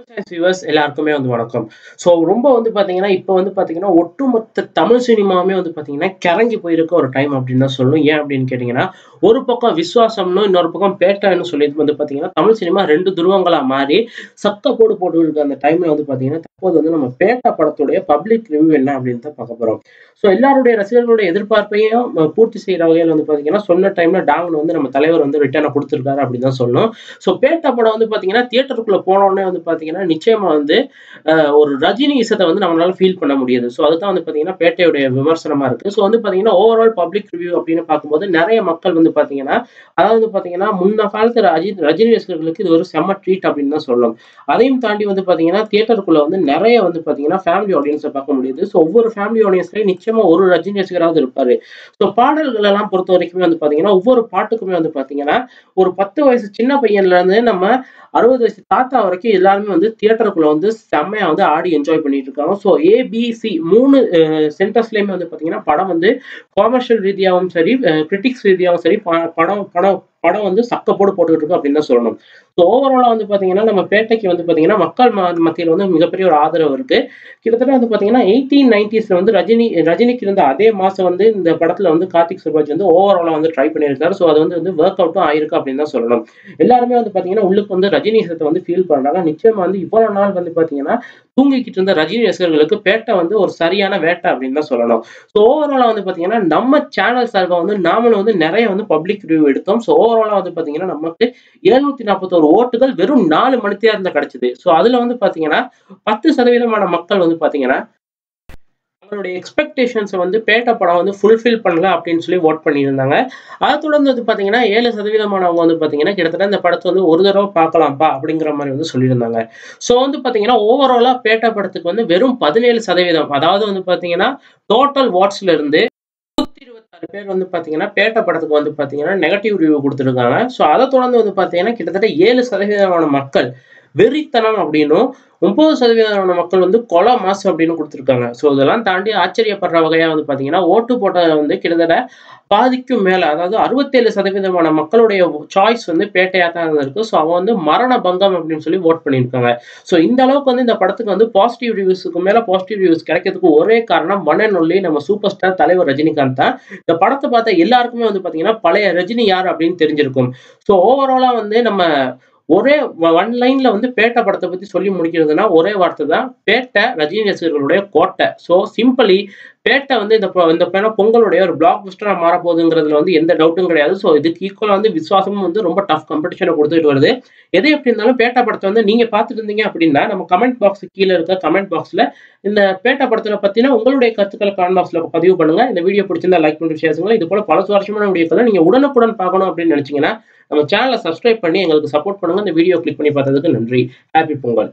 Tamil choice viewers எல்லாருக்குமே வந்து வணக்கம். ஸோ ரொம்ப வந்து பார்த்தீங்கன்னா இப்போ வந்து பார்த்தீங்கன்னா ஒட்டுமொத்த தமிழ் சினிமாவுமே வந்து பார்த்தீங்கன்னா கிறங்கி போயிருக்க ஒரு டைம் அப்படின்னு தான் சொல்லணும். ஏன் அப்படின்னு கேட்டிங்கன்னா ஒரு பக்கம் விஸ்வாசம்னு இன்னொரு பக்கம் பேட்டான்னு சொல்லிட்டு வந்து பார்த்தீங்கன்னா தமிழ் சினிமா ரெண்டு துருவங்களாக மாறி சத்த போடு போட்டு இருக்க அந்த டைமில் வந்து பார்த்தீங்கன்னா தற்போது வந்து நம்ம பேட்டா படத்துடைய பப்ளிக் ரிவ்யூ என்ன அப்படின்னு தான் பார்க்க போகிறோம் ஸோ எல்லாருடைய ரசிகர்களுடைய எதிர்பார்ப்பையும் பூர்த்தி செய்கிற வகையில் வந்து பார்த்தீங்கன்னா சொன்ன டைமில் டாங்கன் வந்து நம்ம தலைவர் வந்து ரிட்டர்னை கொடுத்துருக்காரு அப்படின்னு தான் சொல்லணும். ஸோ பேட்டா படம் வந்து பார்த்தீங்கன்னா தியேட்டருக்குள்ளே போனோடனே வந்து பார்த்தீங்கன்னா நிச்சயமா வந்து ஒரு ரஜினி இசத்தை வந்து நம்மளால ஃபீல் பண்ண முடியுது. ஸோ அதுதான் வந்து பார்த்தீங்கன்னா பேட்டையுடைய விமர்சனமா இருக்கு. ஸோ வந்து பார்த்தீங்கன்னா ஓவரால் பப்ளிக் ரிவ்யூ அப்படின்னு பார்க்கும்போது நிறைய மக்கள் வந்து பார்த்தீங்கன்னா அதாவது பார்த்தீங்கன்னா முன்ன காலத்து ரஜினி ரஜினி ரசிகர்களுக்கு இது ஒரு செம்ம ட்ரீட் அப்படின்னு தான் சொல்லணும். அதையும் தாண்டி வந்து பார்த்தீங்கன்னா தியேட்டருக்குள்ள வந்து நிறைய வந்து பார்த்தீங்கன்னா ஃபேமிலி ஆடியன்ஸை பார்க்க முடியுது. ஸோ ஒவ்வொரு ஃபேமிலி ஆடியன்ஸ்லையும் நிச்சயமா ஒரு ரஜினி ரசிகராவது இருப்பாரு. ஸோ பாடல்கள் எல்லாம் பொறுத்த வரைக்குமே வந்து பார்த்தீங்கன்னா ஒவ்வொரு பாட்டுக்குமே வந்து பார்த்தீங்கன்னா ஒரு பத்து வயசு சின்ன பையன்ல இருந்து நம்ம அறுபது வயசு தாத்தா வரைக்கும் எல்லாருமே வந்து தியேட்டருக்குள்ள வந்து செம்மையா வந்து ஆடி என்ஜாய் பண்ணிட்டு இருக்காங்க. ஸோ ஏபிசி மூணு சென்டர்ஸ்லயுமே வந்து பாத்தீங்கன்னா படம் வந்து காமர்ஷியல் ரீதியாகவும் சரி கிரிட்டிக்ஸ் ரீதியாகவும் சரி ப- படம் படம் படம் வந்து சக்கப்போடு போட்டுக்கிட்டு இருக்கும் அப்படின்னு தான் சொல்லணும். ஸோ ஓவராலாக வந்து பார்த்தீங்கன்னா நம்ம பேட்டைக்கு வந்து பார்த்தீங்கன்னா மக்கள் ம- மத்தியில் வந்து மிகப்பெரிய ஒரு ஆதரவு இருக்கு. கிட்டத்தட்ட வந்து பார்த்தீங்கன்னா எயிட்டீன் நைன்டிஸில் வந்து ரஜினி ரஜினிக்கு இருந்த அதே மாதம் வந்து இந்த படத்தில் வந்து கார்த்திக் சுப்ராஜ் வந்து ஓவராலாக வந்து ட்ரை பண்ணியிருக்காரு. ஸோ அது வந்து வந்து ஒர்க் அவுட்டும் ஆயிருக்கு அப்படின்னு தான் சொல்லணும். எல்லாருமே வந்து பார்த்தீங்கன்னா உள்ளுக்கு வந்து ரஜினி இசத்தை வந்து ஃபீல் பண்ணுறாங்க நிச்சயமா வந்து இவ்வளவு நாள் வந்து பார்த்தீங்கன்னா தூங்கிக்கிட்டு இருந்த ரஜினி ரசிகர்களுக்கு பேட்டை வந்து ஒரு சரியான வேட்டை அப்படின்னு தான் சொல்லணும். ஸோ ஓவராலாக வந்து பார்த்தீங்கன்னா நம்ம சேனல் சார்பாக வந்து நாமளும் வந்து நிறைய வந்து பப்ளிக் ரிவ்யூ எடுத்தோம். ஸோ ஓவராலாக வந்து பார்த்தீங்கன்னா நமக்கு எழுநூத்தி நாற்பத்தோரு ஓட்டுகள் வெறும் நாலு மணி நேரம் கிடைச்சது. ஸோ அதுல வந்து பார்த்தீங்கன்னா பத்து சதவீதமான மக்கள் வந்து பார்த்தீங்கன்னா அவங்களுடைய எக்ஸ்பெக்டேஷன்ஸை வந்து பேட்ட படம் வந்து ஃபுல்ஃபில் பண்ணல அப்படின்னு சொல்லி ஓட் பண்ணியிருந்தாங்க. அதை தொடர்ந்து வந்து பார்த்தீங்கன்னா ஏழு சதவீதமானவங்க வந்து பார்த்தீங்கன்னா கிட்டத்தட்ட இந்த படத்தை வந்து ஒரு தடவை பார்க்கலாம்ப்பா அப்படிங்கிற மாதிரி வந்து சொல்லியிருந்தாங்க. ஸோ வந்து பார்த்தீங்கன்னா ஓவராலாக பேட்ட படத்துக்கு வந்து வெறும் பதினேழு சதவீதம். அதாவது வந்து பார்த்தீங்கன்னா டோட்டல் வாட்ஸ்ல இருந்து நூத்தி இருபத்தாறு பேர் வந்து பார்த்தீங்கன்னா பேட்ட படத்துக்கு வந்து பார்த்தீங்கன்னா நெகட்டிவ் ரிவ்யூ கொடுத்துருக்காங்க. ஸோ அதை தொடர்ந்து வந்து பார்த்தீங்கன்னா கிட்டத்தட்ட ஏழு சதவீதமான மக்கள் வெறித்தனம் அப்படின்னும் ஒன்பது சதவீதமான மக்கள் வந்து கொலை மாசு அப்படின்னு கொடுத்துருக்காங்க. ஸோ இதெல்லாம் தாண்டி ஆச்சரியப்படுற வகையாக வந்து பார்த்தீங்கன்னா ஓட்டு போட்டதை வந்து கிட்டத்தட்ட பாதிக்கும் மேலே அதாவது அறுபத்தேழு சதவீதமான மக்களுடைய சாய்ஸ் வந்து பேட்டையாக தான் இருந்திருக்கு. ஸோ அவங்க வந்து மரண பங்கம் அப்படின்னு சொல்லி ஓட் பண்ணியிருக்காங்க. ஸோ இந்த அளவுக்கு வந்து இந்த படத்துக்கு வந்து பாசிட்டிவ் ரிவ்யூஸுக்கு மேலே பாசிட்டிவ் ரிவ்யூஸ் கிடைக்கிறதுக்கு ஒரே காரணம் மன்னனொல்லி நம்ம சூப்பர் ஸ்டார் தலைவர் ரஜினிகாந்த் தான். இந்த படத்தை பார்த்த எல்லாருக்குமே வந்து பார்த்தீங்கன்னா பழைய ரஜினி யார் அப்படின்னு தெரிஞ்சிருக்கும். ஸோ ஓவராலாக வந்து நம்ம ஒரே ஒன் லைன்ல வந்து பேட்டை படத்தை பத்தி சொல்லி முடிக்கிறதுனா ஒரே வார்த்தை தான் பேட்டை ரஜினி ரசிகர்களுடைய கோட்டை. ஸோ சிம்பிளி பேட்டை வந்து இந்த இந்த பேனா பொங்கலுடைய ஒரு பிளாக் பிஸ்டரா மாற போகுதுங்கிறதுல வந்து எந்த டவுட்டும் கிடையாது. ஸோ இதுக்கு ஈக்குவலா வந்து விசுவாசமும் வந்து ரொம்ப டஃப் காம்படிஷனை கொடுத்துட்டு வருது. எது எப்படி இருந்தாலும் பேட்டா படத்தை வந்து நீங்க பார்த்துட்டு இருந்தீங்க அப்படின்னா நம்ம கமெண்ட் பாக்ஸ் கீழே இருக்க கமெண்ட் பாக்ஸ்ல இந்த பேட்டா படத்துல பத்தினா உங்களுடைய கருத்துக்களை கமெண்ட் பாக்ஸ்ல பதிவு பண்ணுங்க. இந்த வீடியோ பிடிச்சிருந்தா லைக் பண்ணி ஷேர் பண்ணுங்க. இது போல பல சுவாரஸ்யமான வீடியோக்களை நீங்க உடனுக்குடன் பார்க்கணும் அப்படின்னு நினைச்சீங்கன்னா நம்ம சேனலை சப்ஸ்கிரைப் பண்ணி எங்களுக்கு சப்போர்ட் பண்ணுங்க. இந்த வீடியோ கிளிக் பண்ணி பார்த்ததுக்கு நன்றி. ஹாப்பி பொங்கல்.